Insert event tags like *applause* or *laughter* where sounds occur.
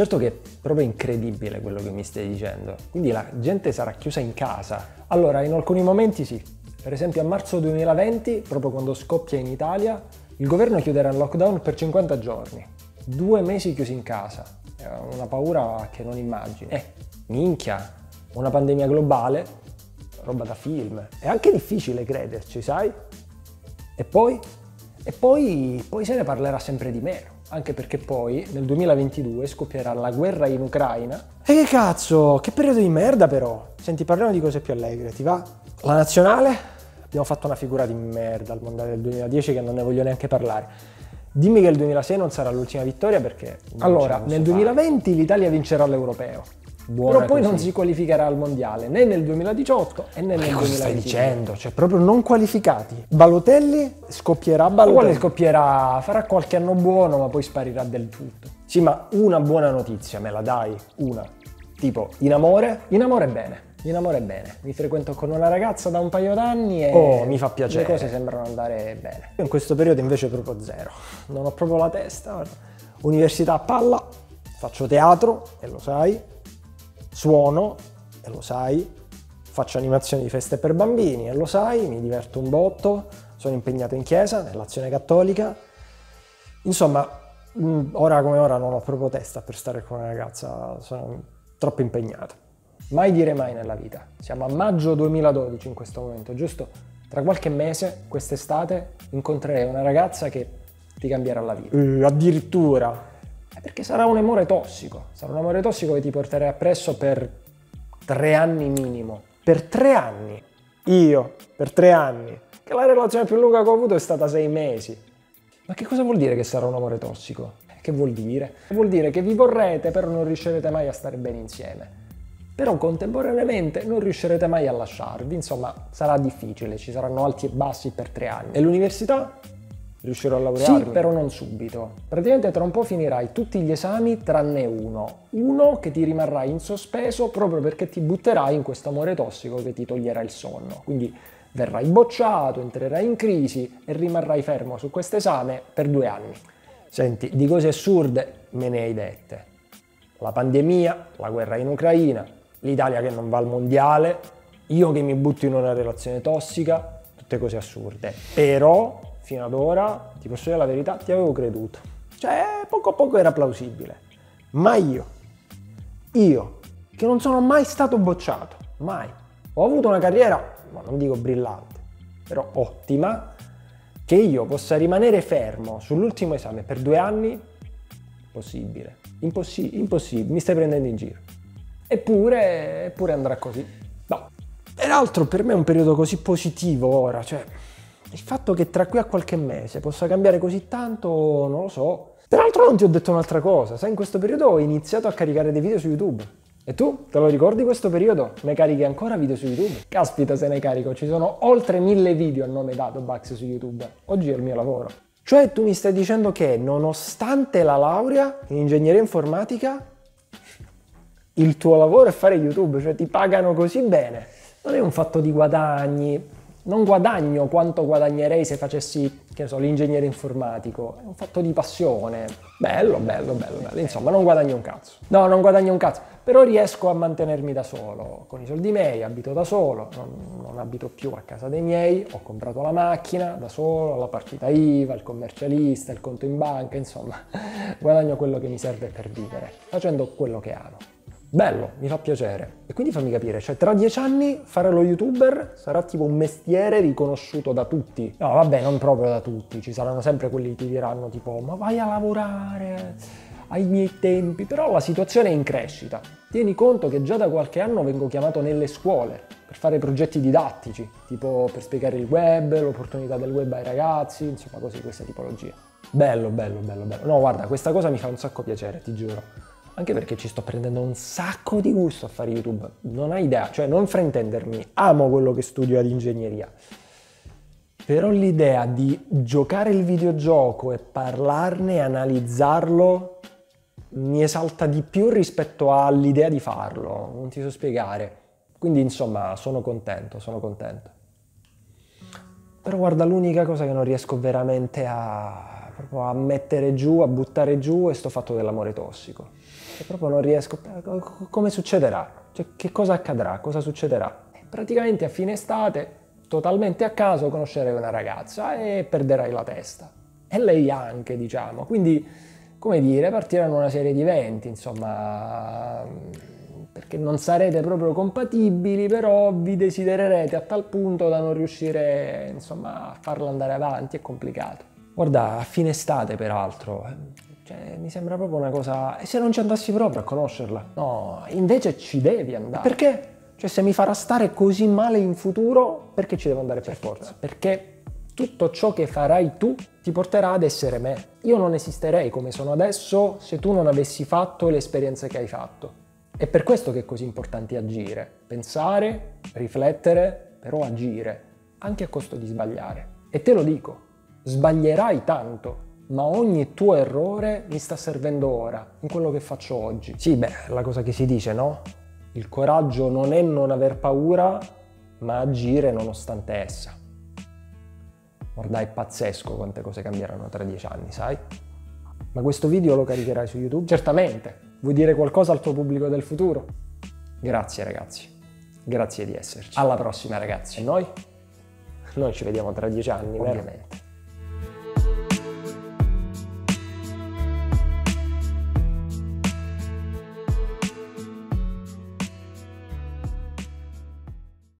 Certo che è proprio incredibile quello che mi stai dicendo. Quindi la gente sarà chiusa in casa. Allora, in alcuni momenti sì. Per esempio a marzo 2020, proprio quando scoppia in Italia, il governo chiuderà il lockdown per 50 giorni. Due mesi chiusi in casa. Una paura che non immagini. Eh, minchia, una pandemia globale, roba da film. È anche difficile crederci, sai? E poi? E poi, poi se ne parlerà sempre di meno anche perché poi nel 2022 scoppierà la guerra in Ucraina. E che cazzo, che periodo di merda però! Senti, parliamo di cose più allegre, ti va? La nazionale? Abbiamo fatto una figura di merda al mondiale del 2010 che non ne voglio neanche parlare. Dimmi che il 2006 non sarà l'ultima vittoria perché... Allora, nel 2020 fare. l'Italia vincerà l'europeo. Buona Però poi così. non si qualificherà al mondiale né nel 2018 e né nel 2020. Cosa stai dicendo? Cioè, proprio non qualificati. Balotelli scoppierà Balotelli. Quale scoppierà? Farà qualche anno buono, ma poi sparirà del tutto. Sì, ma una buona notizia me la dai? Una. Tipo, in amore? In amore bene. In amore bene. Mi frequento con una ragazza da un paio d'anni e oh, mi fa piacere. le cose sembrano andare bene. Io in questo periodo invece proprio zero. Non ho proprio la testa. Università a palla, faccio teatro, e lo sai, suono, e lo sai, faccio animazioni di feste per bambini, e lo sai, mi diverto un botto, sono impegnato in chiesa, nell'azione cattolica. Insomma, mm, ora come ora non ho proprio testa per stare con una ragazza, sono troppo impegnato. Mai dire mai nella vita. Siamo a maggio 2012 in questo momento, giusto? Tra qualche mese, quest'estate, incontrerei una ragazza che ti cambierà la vita. Uh, addirittura. Perché sarà un amore tossico, sarà un amore tossico che ti porterai appresso per tre anni minimo. Per tre anni? Io, per tre anni. Che la relazione più lunga che ho avuto è stata sei mesi. Ma che cosa vuol dire che sarà un amore tossico? Che vuol dire? Vuol dire che vi vorrete però non riuscirete mai a stare bene insieme. Però contemporaneamente non riuscirete mai a lasciarvi, insomma sarà difficile, ci saranno alti e bassi per tre anni. E l'università? Riuscirò a laurearmi? Sì, però non subito. Praticamente tra un po' finirai tutti gli esami tranne uno. Uno che ti rimarrà in sospeso proprio perché ti butterai in questo amore tossico che ti toglierà il sonno. Quindi verrai bocciato, entrerai in crisi e rimarrai fermo su questo esame per due anni. Senti, di cose assurde me ne hai dette. La pandemia, la guerra in Ucraina, l'Italia che non va al mondiale, io che mi butto in una relazione tossica, tutte cose assurde. Però fino ad ora, ti posso dire la verità, ti avevo creduto. Cioè, poco a poco era plausibile. Ma io, io, che non sono mai stato bocciato, mai. Ho avuto una carriera, non dico brillante, però ottima, che io possa rimanere fermo sull'ultimo esame per due anni, impossibile. Impossi- impossibile, mi stai prendendo in giro. Eppure, eppure andrà così. No. Peraltro per me è un periodo così positivo ora, cioè il fatto che tra qui a qualche mese possa cambiare così tanto, non lo so. Peraltro non ti ho detto un'altra cosa, sai, in questo periodo ho iniziato a caricare dei video su YouTube. E tu, te lo ricordi questo periodo? Ne carichi ancora video su YouTube? Caspita se ne carico, ci sono oltre mille video a nome dato Bugs su YouTube. Oggi è il mio lavoro. Cioè tu mi stai dicendo che nonostante la laurea in ingegneria informatica, il tuo lavoro è fare YouTube, cioè ti pagano così bene. Non è un fatto di guadagni, non guadagno quanto guadagnerei se facessi, che so, l'ingegnere informatico. È un fatto di passione. Bello, bello, bello, bello. Insomma, non guadagno un cazzo. No, non guadagno un cazzo. Però riesco a mantenermi da solo, con i soldi miei, abito da solo, non, non abito più a casa dei miei, ho comprato la macchina da solo, la partita IVA, il commercialista, il conto in banca, insomma, *laughs* guadagno quello che mi serve per vivere, facendo quello che amo. Bello, mi fa piacere. E quindi fammi capire, cioè tra dieci anni fare lo youtuber sarà tipo un mestiere riconosciuto da tutti. No, vabbè, non proprio da tutti, ci saranno sempre quelli che ti diranno tipo ma vai a lavorare ai miei tempi, però la situazione è in crescita. Tieni conto che già da qualche anno vengo chiamato nelle scuole per fare progetti didattici, tipo per spiegare il web, l'opportunità del web ai ragazzi, insomma così, questa tipologia. Bello, bello, bello, bello. No, guarda, questa cosa mi fa un sacco piacere, ti giuro anche perché ci sto prendendo un sacco di gusto a fare YouTube. Non hai idea, cioè non fraintendermi, amo quello che studio ad ingegneria. Però l'idea di giocare il videogioco e parlarne, analizzarlo, mi esalta di più rispetto all'idea di farlo, non ti so spiegare. Quindi insomma sono contento, sono contento. Però guarda, l'unica cosa che non riesco veramente a, a mettere giù, a buttare giù è sto fatto dell'amore tossico. e proprio non riesco, come succederà? Cioè, che cosa accadrà? Cosa succederà? praticamente a fine estate, totalmente a caso, conoscerai una ragazza e perderai la testa. E lei anche, diciamo. Quindi, come dire, partiranno una serie di eventi, insomma, perché non sarete proprio compatibili, però vi desidererete a tal punto da non riuscire, insomma, a farlo andare avanti, è complicato. Guarda, a fine estate, peraltro, cioè, mi sembra proprio una cosa... E se non ci andassi proprio a conoscerla? No, invece ci devi andare. Perché? Cioè, se mi farà stare così male in futuro, perché ci devo andare per forza? Perché tutto ciò che farai tu ti porterà ad essere me. Io non esisterei come sono adesso se tu non avessi fatto le esperienze che hai fatto. È per questo che è così importante agire, pensare, riflettere, però agire, anche a costo di sbagliare. E te lo dico, sbaglierai tanto, ma ogni tuo errore mi sta servendo ora, in quello che faccio oggi. Sì, beh, la cosa che si dice, no? Il coraggio non è non aver paura, ma agire nonostante essa. Guarda, è pazzesco quante cose cambieranno tra dieci anni, sai? Ma questo video lo caricherai su YouTube? Certamente. Vuoi dire qualcosa al tuo pubblico del futuro? Grazie ragazzi. Grazie di esserci. Alla prossima ragazzi. E noi? Noi ci vediamo tra dieci anni, ovviamente.